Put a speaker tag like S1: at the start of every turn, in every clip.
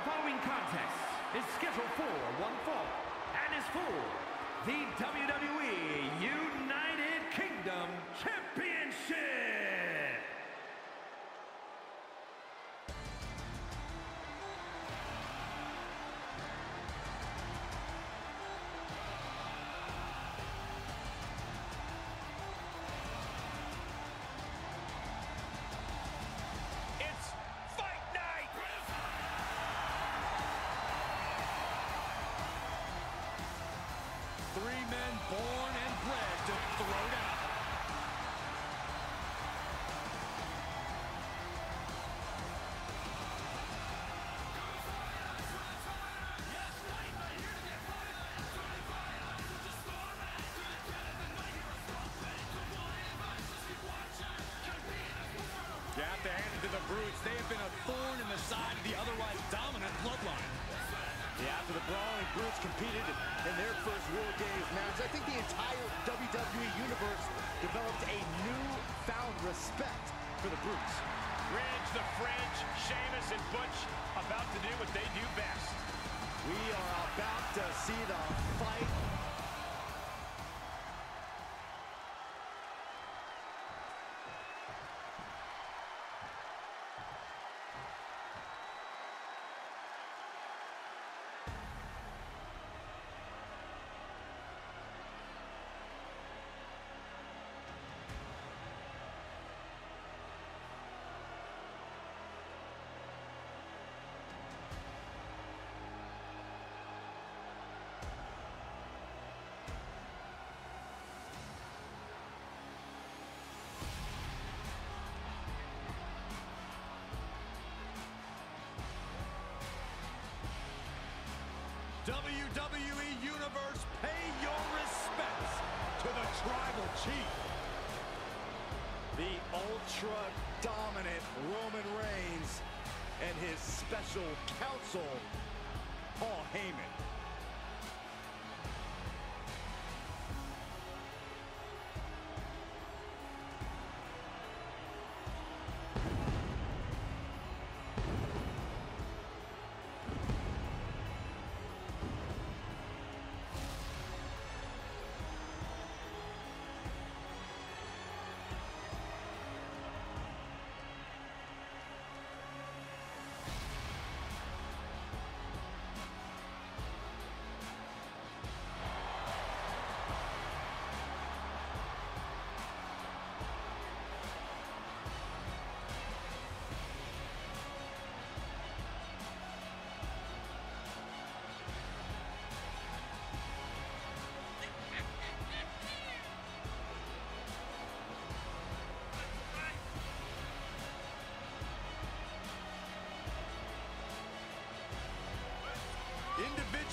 S1: The following contest is scheduled for one fall and is for the WWE United Kingdom Championship.
S2: The Brutes. They have been a thorn in the side of the otherwise dominant bloodline.
S3: Yeah, after the Brawling Brutes competed in their first WarGames match, I think the entire WWE Universe developed a newfound respect for the Brutes.
S2: Ridge, the Fringe, Sheamus, and Butch about to do what they do best.
S3: We are about to see the fight
S2: WWE Universe, pay your respects to the Tribal Chief.
S3: the ultra-dominant Roman Reigns and his special counsel, Paul Heyman.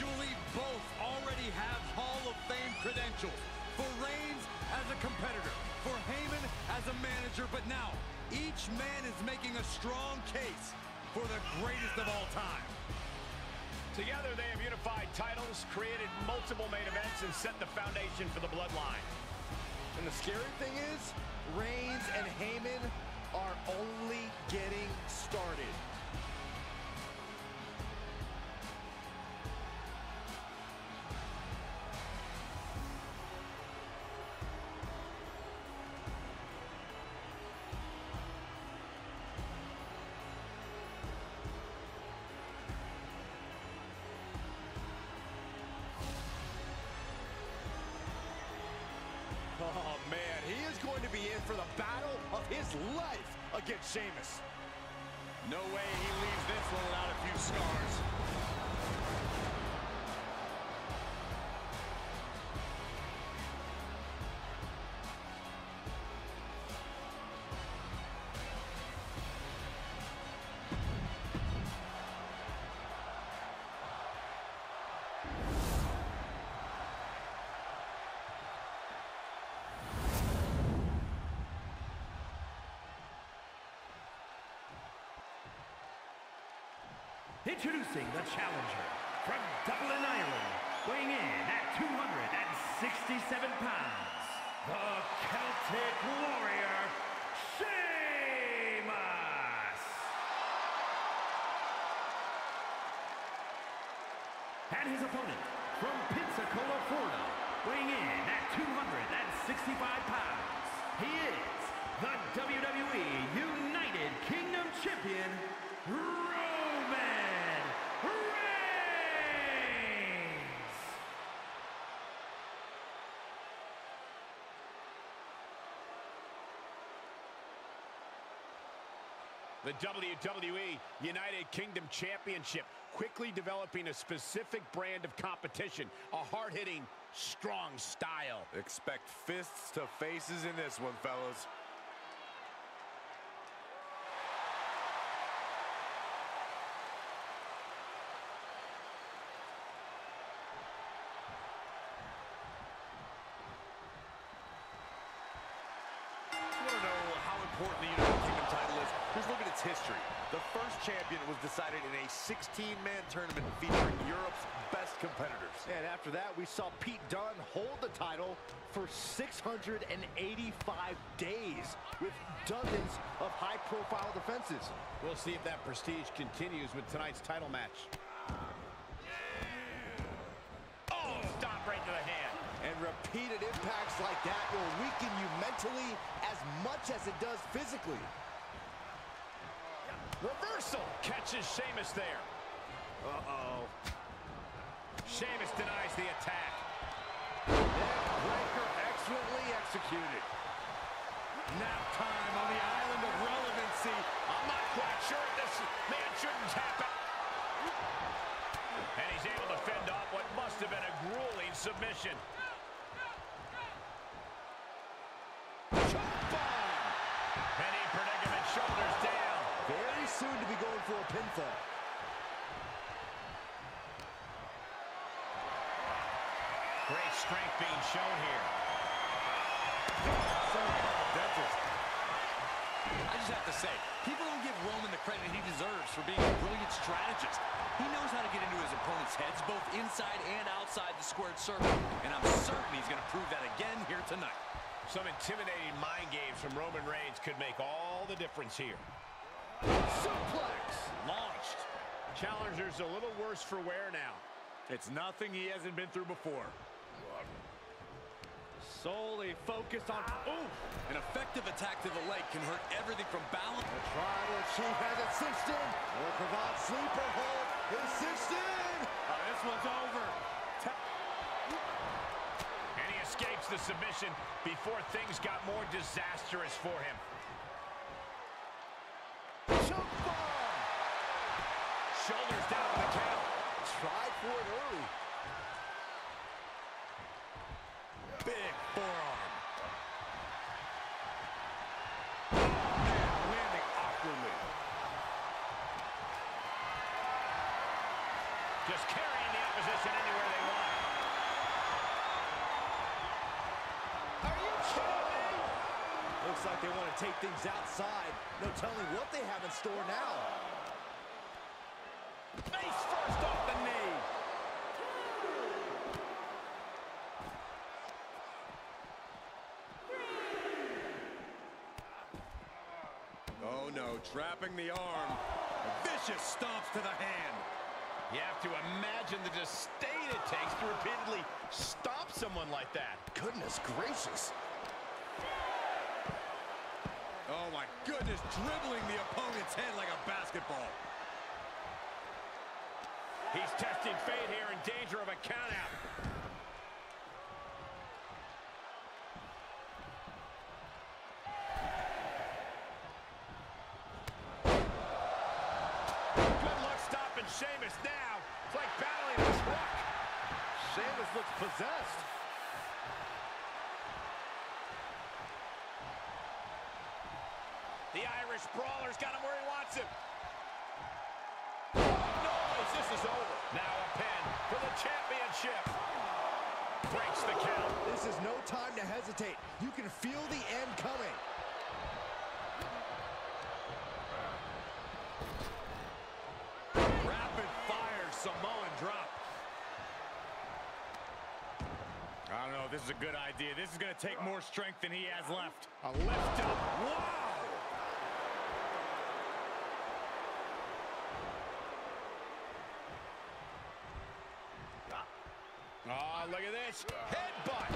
S2: Individually, both already have Hall of Fame credentials. For Reigns as a competitor, for Heyman as a manager, but now each man is making a strong case for the greatest of all time. Together, they have unified titles, created multiple main events, and set the foundation for the bloodline.
S3: And the scary thing is, Reigns and Heyman are only getting started.
S2: No way he leaves this one without a few scars.
S1: Introducing the challenger from Dublin, Ireland, weighing in at 267 pounds, the Celtic Warrior, Sheamus! And his opponent, from Pensacola, Florida, weighing in at 265 pounds, he is the WWE United Kingdom Champion, Roman
S4: The WWE United Kingdom Championship quickly developing a specific brand of competition, a hard-hitting, strong style.
S5: Expect fists to faces in this one, fellas.
S3: You want to know how important the United Kingdom title is? Just look at its history. The first champion was decided in a 16-man tournament featuring Europe's best competitors. And after that, we saw Pete Dunne hold the title for 685 days with dozens of high-profile defenses.
S4: We'll see if that prestige continues with tonight's title match. Oh, stop right to the hand.
S3: And repeated impacts like that will weaken you mentally as much as it does physically.
S4: Reversal catches Sheamus there.
S3: Uh-oh.
S4: Sheamus denies the attack.
S3: Breaker excellently executed.
S4: Nap time on the island of relevancy. I'm not quite sure this man shouldn't tap out. And he's able to fend off what must have been a grueling submission. Choke bomb! Penny predicament, shoulders down.
S3: Very soon to be going for a pinfall.
S4: Great strength being shown here.
S3: Dentist.
S2: I just have to say, people don't give Roman the credit he deserves for being a brilliant strategist. He knows how to get into his opponent's heads, both inside and outside the squared circle. And I'm certain he's going to prove that again here tonight.
S4: Some intimidating mind games from Roman Reigns could make all the difference here.
S3: Suplex.
S4: Launched. Challenger's a little worse for wear now.
S5: It's nothing he hasn't been through before.
S3: Solely focused on... Ooh!
S2: An effective attack to the leg can hurt everything from balance.
S3: The tribal chief has it cinched in. The Cravat sleeper hold is cinched in.
S5: Oh, this one's over.
S4: And he escapes the submission before things got more disastrous for him.
S3: Choke bomb.
S4: Shoulders down on the count.
S3: Tried for it early.
S2: Big forearm.
S5: Landing awkwardly.
S4: Just carrying the opposition anywhere they want.
S3: Are you kidding me? Looks like they want to take things outside. No telling what they have in store now.
S4: Face first off the knee.
S5: Oh, no. Trapping the arm. Vicious stomps to the hand.
S4: You have to imagine the disdain it takes to repeatedly stop someone like that.
S3: Goodness gracious.
S5: Oh, my goodness. Dribbling the opponent's head like a basketball.
S4: He's testing fate here in danger of a countout. Good luck stopping Sheamus now. It's like battling a truck.
S3: Sheamus looks possessed.
S4: The Irish Brawler's got him where he wants him. Noise, this is over. Now a pin for the championship. Breaks the count.
S3: This is no time to hesitate. You can feel the end coming.
S5: Rapid fire Samoan drop. I don't know if this is a good idea. This is going to take more strength than he has left.
S4: A lift up. Wow. This. Headbutt.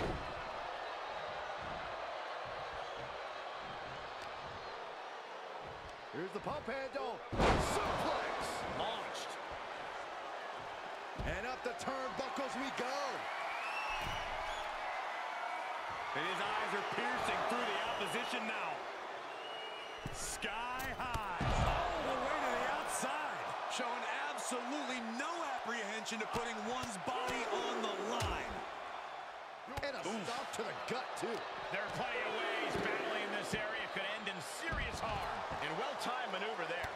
S3: Here's the pump handle. Suplex.
S4: Launched.
S3: And up the turnbuckles we go.
S2: And his eyes are piercing through the opposition now. Sky high. All the way to the outside. Showing absolutely no apprehension to putting one's body on the line.
S3: And a stop to the gut, too.
S4: There are plenty of ways battling in this area could end in serious harm. And well-timed maneuver there.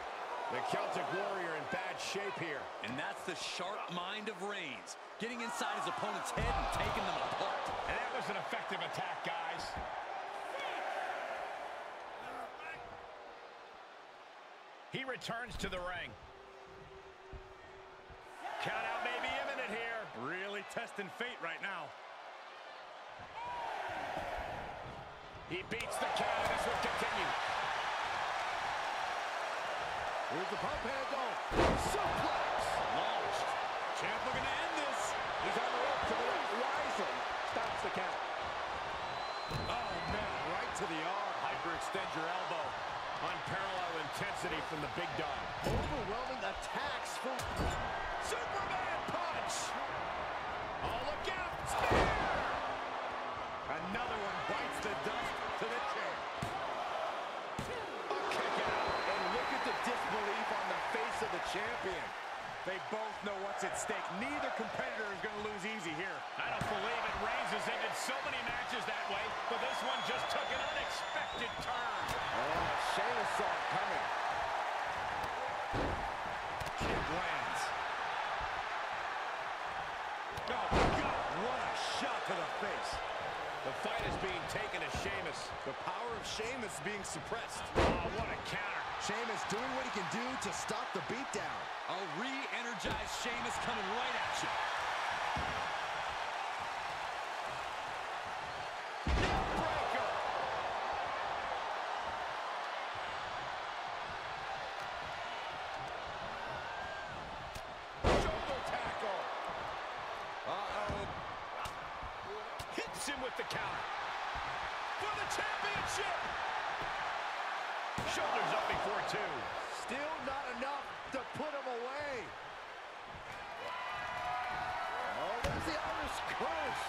S4: The Celtic Warrior in bad shape here.
S2: And that's the sharp mind of Reigns. Getting inside his opponent's head and taking them apart.
S4: And that was an effective attack, guys. He returns to the ring. Count out may be imminent here.
S2: Really testing fate right now.
S4: He beats the count. This will continue.
S3: Here's the pump handle. Suplex.
S4: Launched.
S2: Champ looking to end this.
S4: He's on the rope to the left. Wisely stops the count.
S3: Oh, man, right to the arm.
S4: Hyperextend your elbow. Unparalleled intensity from the big dog.
S3: Overwhelming attacks from...
S4: Superman punch. Oh, look out. Spear.
S3: Another one bites the dust to the chair.
S4: A kick out.
S3: And look at the disbelief on the face of the champion.
S2: They both know what's at stake. Neither competitor is going to lose easy here.
S4: I don't believe it. Reigns has ended so many matches that way, but this one just took an unexpected turn.
S3: Oh, Sheamus saw it coming.
S2: Kick lands. Oh, God, what a shot to the face.
S4: The fight is being taken to Sheamus.
S3: The power of Sheamus being suppressed.
S4: Oh, what a counter.
S3: Sheamus doing what he can do to stop the beatdown.
S2: A re-energized Sheamus coming right at you.
S4: With the counter. For the championship. Shoulders up before two.
S3: Still not enough to put him away. Oh, there's the Irish curse.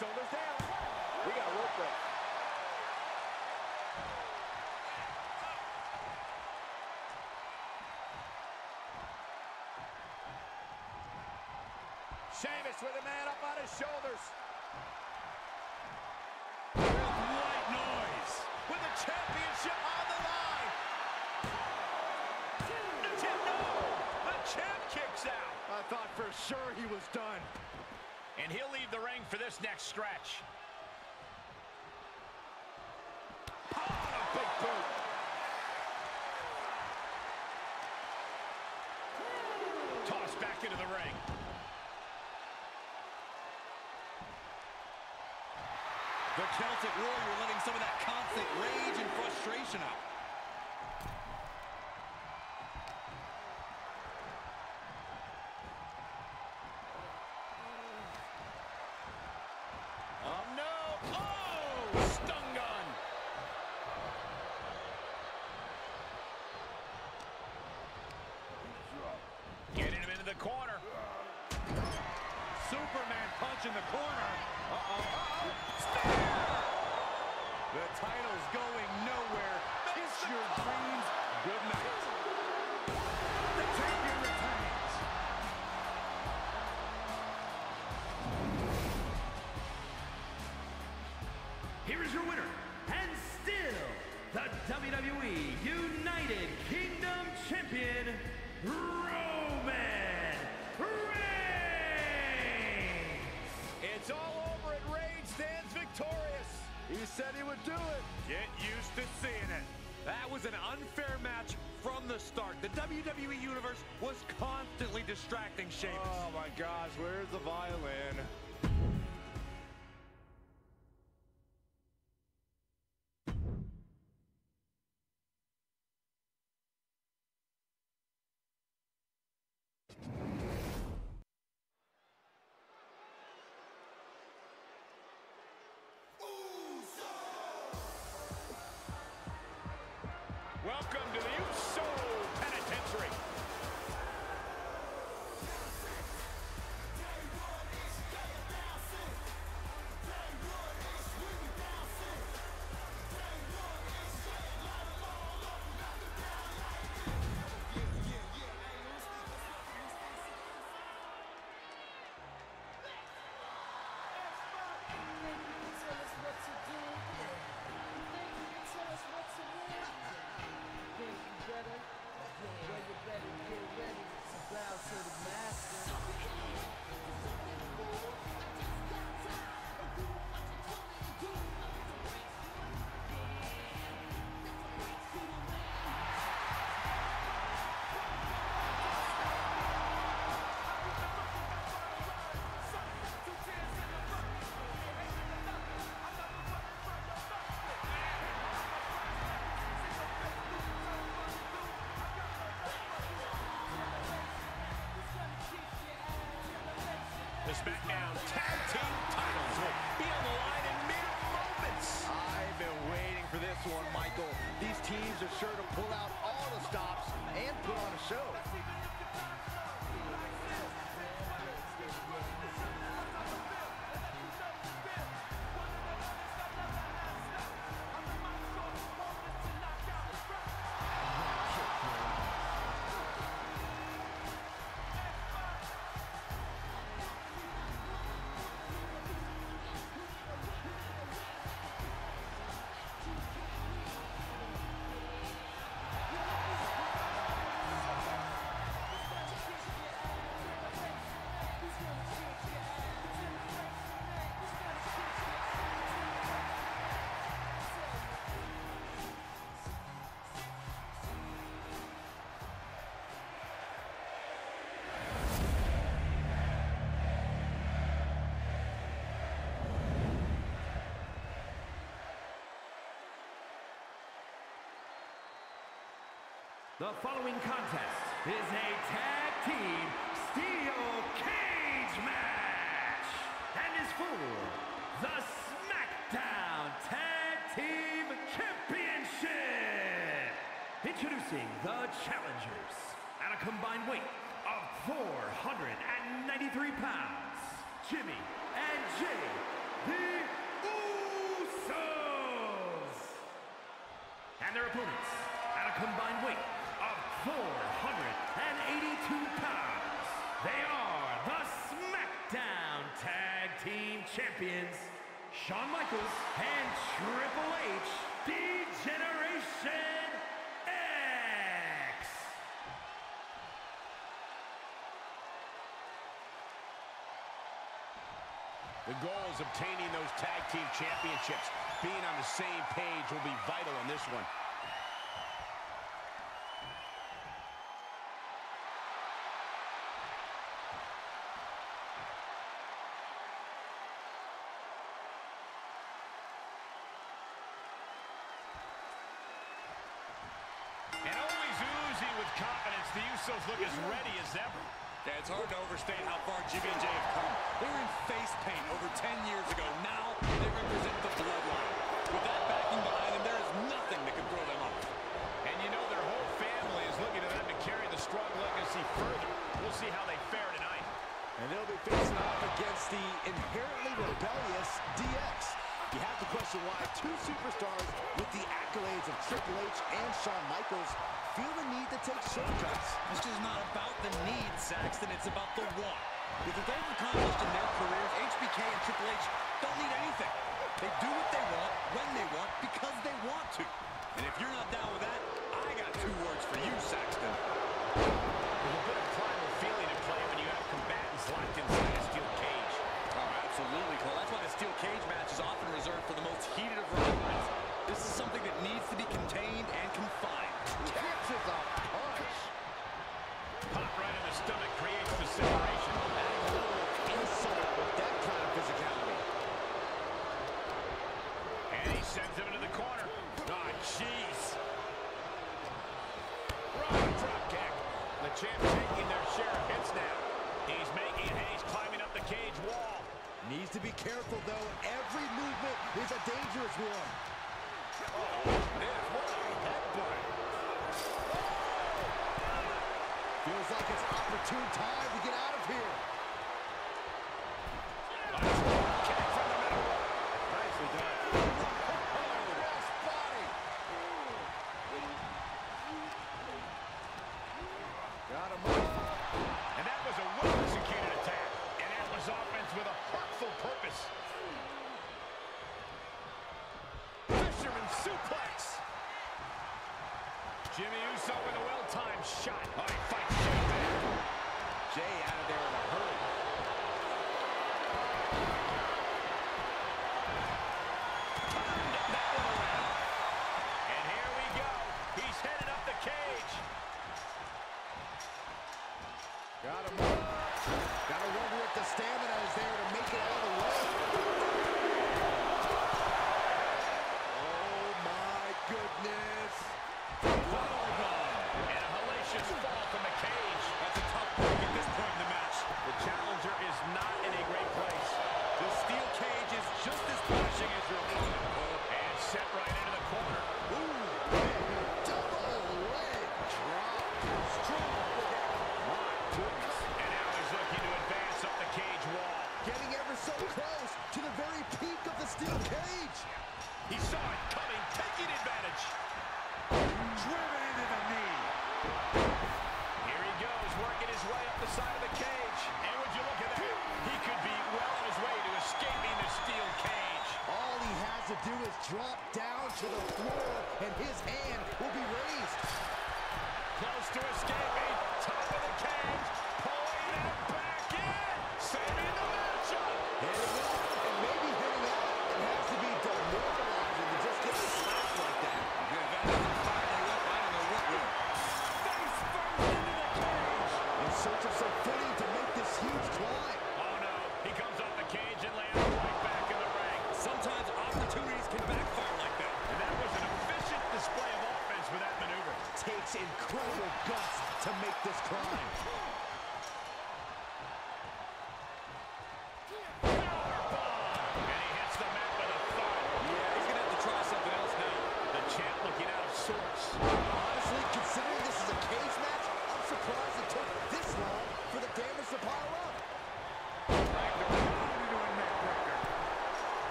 S3: Shoulders down. We got a rope break.
S4: Sheamus with a man up on his shoulders.
S2: White noise.
S4: With the championship on the line. The champ, no! The champ kicks out.
S3: I thought for sure he was done.
S4: And he'll leave the ring for this next stretch. Oh, a big boot. Tossed back into the ring.
S2: Celtic Warrior letting some of that constant rage and frustration out.
S4: Oh, no. Oh, stun gun. Getting him into the corner.
S2: Superman punch in the corner. The title's going nowhere. Kiss your dreams. Good night. The champion retains. Distracting.
S3: Oh my gosh, where's the violin?
S4: SmackDown Tag Team titles will be on the line in mere moments.
S3: I've been waiting for this one, Michael. These teams are sure to pull out all the stops and put on a show.
S1: The following contest is a tag team steel cage match and is for the SmackDown Tag Team Championship. Introducing the challengers at a combined weight of 493 pounds, Jimmy and Jey, the Usos. And their opponents at a combined weight 482 pounds. They are the SmackDown Tag Team Champions, Shawn Michaels and Triple H, D-Generation X.
S4: The goal is obtaining those tag team championships. Being on the same page will be vital in this one. And always oozing with confidence, the Usos look as ready as ever.
S5: Yeah, it's hard to overstate how far GB&J have come. They were in face paint over 10 years ago. Now they represent the bloodline. With that backing behind them, there is nothing that can throw them off.
S4: And you know their whole family is looking to them to carry the strong legacy further. We'll see how they fare tonight.
S3: And they'll be facing off against the inherently rebellious DX. You have to question why two superstars with the accolades of Triple H and Shawn Michaels feel the need to take shortcuts.
S2: This is not about the need, Saxton. It's about the want. With what they've accomplished in their careers, HBK and Triple H don't need anything. They do what they want, when they want, because they want to. And if you're not down with that, I got two words for you, Saxton.
S4: There's a bit of primal feeling at play when you have combatants locked inside a steel cage.
S2: Oh, absolutely, Cole. That's why the steel cage match is often reserved for the most heated of rivalries. This is something that needs to be contained and confined.
S3: Catches a punch.
S4: Pop right in the stomach creates the separation.
S3: Adding insult with that kind of physicality.
S4: And he sends him into the corner. Ah, jeez. Right drop kick. The champ taking their share of hits now. He's making haste, climbing up the cage wall.
S3: Needs to be careful, though. Every movement is a dangerous one.
S4: Oh, man, what a headbutt.
S3: Feels like it's opportune time to get out of here.
S4: so with a well-timed shot.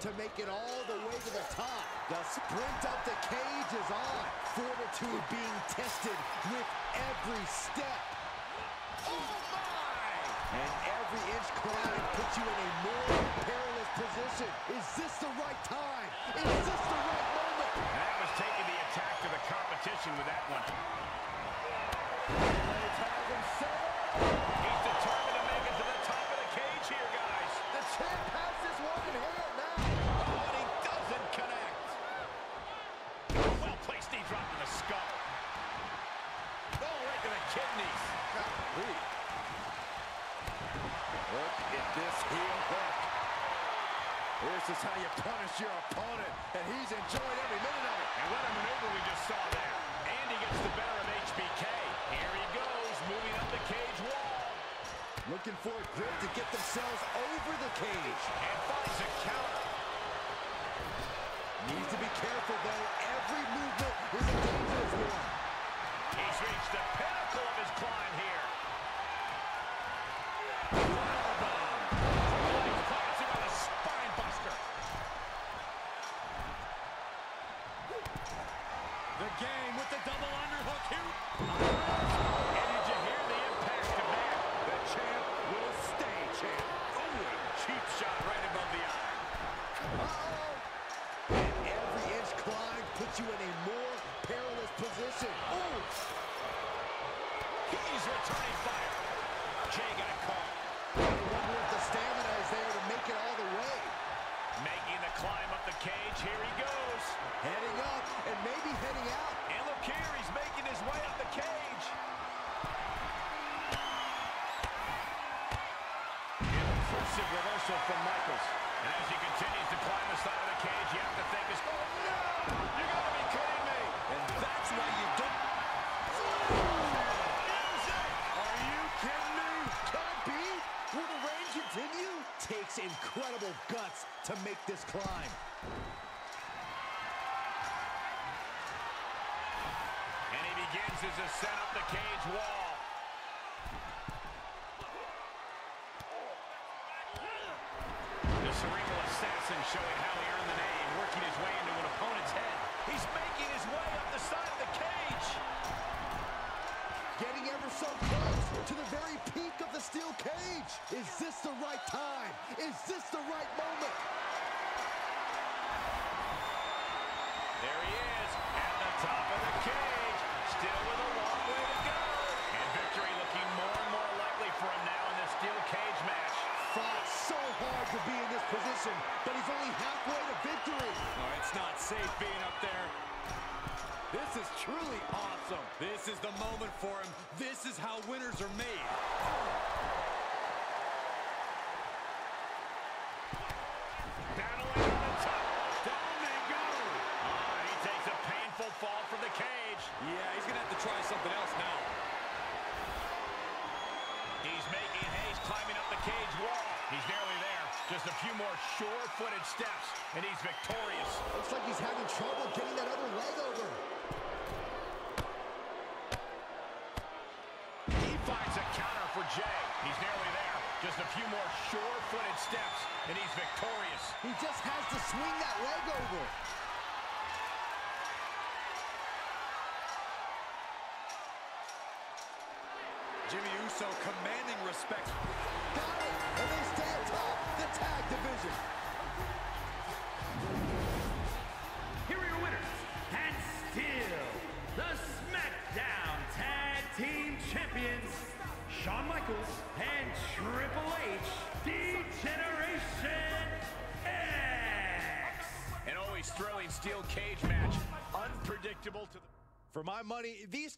S3: to make it all the way
S4: to the top. The
S3: sprint up the cage is on. Fortitude being tested with every step. Oh my! And every inch climb puts you in a more perilous position. Is this the right time? Is this the right moment?
S4: That was taking the attack to the competition with that one. He
S3: This is how you punish your opponent, and he's enjoyed every minute of it.
S4: And what a maneuver we just saw there. And he gets the better of HBK. Here he goes, moving up the cage wall.
S3: Looking for a grip to get themselves over the cage.
S4: And finds a counter.
S3: Needs to be careful, though. Every movement is a dangerous one.
S4: He's reached the pinnacle of his climb here. You
S3: in a more perilous position. Ooh.
S4: He's returning fire. Jey got caught.
S3: I wonder if the stamina is there to make it all the way.
S4: Making the climb up the cage. Here he goes.
S3: Heading up and maybe heading out.
S4: And look here, he's making his way up the cage. Impressive reversal from Michaels. And as he continues to climb the side of the cage, you have to think, oh no! You gotta be kidding me!
S2: And that's why you don't...
S3: Are you kidding me? Can it be? Will the reign continue? Takes incredible guts to make this climb.
S4: And he begins his ascent up the cage wall. The cerebral assassin showing how he earned the name, working his way into an opponent's head. He's making his way up the side of the cage.
S3: Getting ever so close to the very peak of the steel cage. Is this the right time? Is this the right moment?
S4: There he is, at the top of the cage, still with a long way to go. And victory looking more and more likely for him now in this steel cage match.
S3: Fought so hard to be in this position, but he's only halfway to victory.
S2: Oh, it's not safe being up there.
S6: This is truly awesome.
S2: This is the moment for him. This is how winners are made.
S4: Battling on the top. Down they go. Ah, he takes a painful fall from the cage.
S2: Yeah, he's going to have to try something else now.
S4: He's making haste climbing up the cage wall. He's nearly there. Just a few more sure-footed steps, and he's victorious.
S3: Looks like he's having trouble getting that other leg over.
S4: Jey. He's nearly there. Just a few more sure-footed steps, and he's victorious.
S3: He just has to swing that leg over.
S2: Jimmy Uso commanding respect.
S3: Got it, and they stay atop the tag division.
S6: For my money, these